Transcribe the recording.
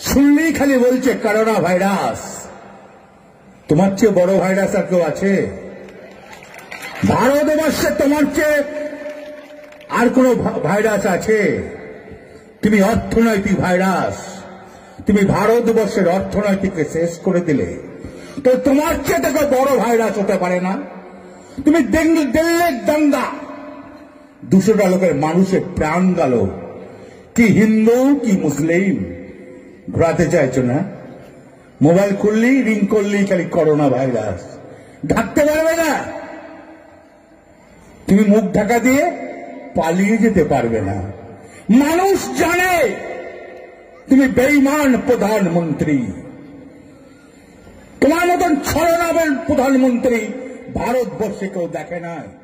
শুনলেই খালি বলছে করোনা ভাইরাস তোমার চেয়ে বড় ভাইরাস আর কেউ আছে? ভারতবর্ষে তোমার চেয়ে আর কোন ভাইরাস আছে? তুমি অর্থনৈতিক ভাইরাস তুমি ভারতবর্ষের অর্থনৈতিককে শেষ করে দিলে। তো তোমার চেয়ে থেকে বড় ভাইরাস হতে পারে না। তুমি দিল্লির দাঙ্গা দুশোটা লোকের মানুষের প্রাণ গেল। কি হিন্দু, কি মুসলিম। ঘোরাতে চাইছো না? মোবাইল খুললেই, রিং করলেই খালি করোনা ভাইরাস ঢাকতে পারবে না। তুমি মুখ ঢাকা দিয়ে পালিয়ে যেতে পারবে না। মানুষ জানে, তুমি বেইমান প্রধানমন্ত্রী। তোমার মতন ছলনাবেন প্রধানমন্ত্রী ভারতবর্ষে কেউ দেখে নাই।